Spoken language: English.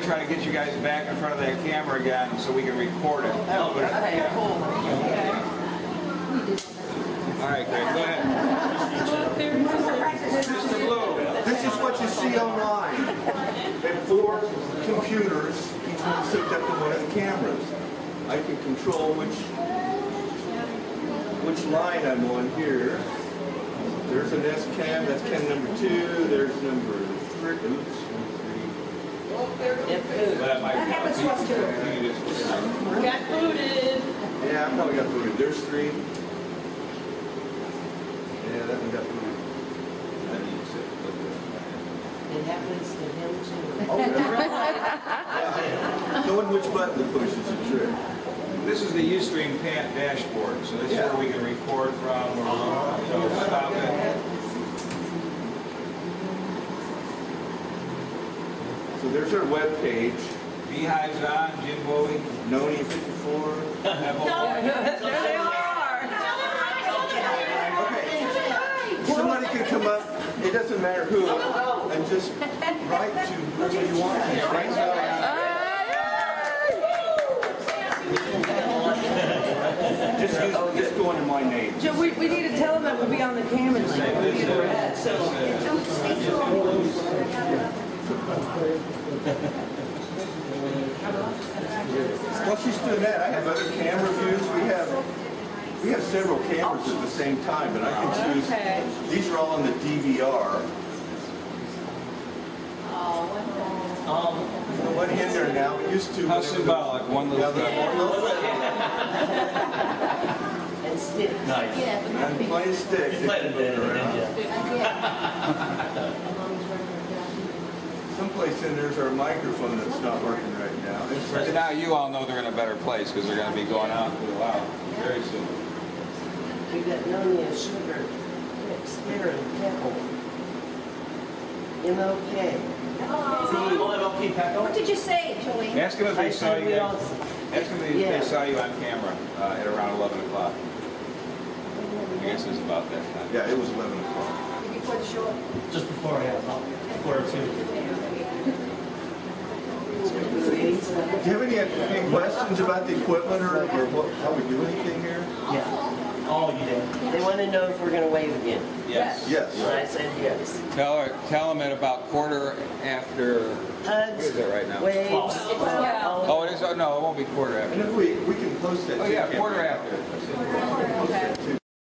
gonna try to get you guys back in front of that camera again so we can record it. Oh, okay, cool. All right, Greg, go ahead. Mr. Blue. This is what you see online. They have four computers, each one hooked up to one of the cameras. I can control which which line I'm on here. There's an S cam, that's cam number two, there's number three, oops, number three. Get food. That might That happens to us too. You just- Got booted. Yeah, I probably got booted. There's three. Yeah, that one got booted. It happens to him too. Oh, yeah. Knowing which button to push is a trick. This is the Ustream pant dashboard, so this is where we can record from, or, you know, stop it. So there's our web page, Beehive's on, Jim Bodie. Noni 54. There they are. Okay. Somebody can come up, it doesn't matter who, and just write to whoever you want. Right now, Just use, just go under my name. Joe, we, we need to tell them that we'll be on the camera. and like, we'll be red, so. While she's doing that, I have other camera views. We have, we have several cameras at the same time, but I can Okay. choose, these are all on the DVR. Um, There's nobody in there now. It used to. How symbolic, one Yeah, little the- thing. And stick. And play stick. You played a bit of it, didn't you? Someplace in there's our microphone that's not working right now. It's- So now you all know they're in a better place, because they're gonna be going out to the wow, very soon. We got Noni and Sugar, Spear and Pickle. MLK. Oh, MLK Pecco? What did you say, Jolene? Ask them if I they saw you we all, ask them if Yeah. they saw you on camera, uh, at around eleven o'clock. I guess it was about that time. Yeah, it was 11 o'clock. Before the show? Just before, yeah, about quarter two. Do you have any, any questions about the equipment or, or what, how we do anything here? yeah. Oh, you did? They want to know if we're going to wave again. Yes. Yes. And I said yes. Tell her, tell them at about quarter after, what Hugs, is it right now? waves. Yeah. all- Oh, it is, oh, no, it won't be quarter after. And after. if we, we can post that. Oh, too, yeah, can't quarter after. Post that too,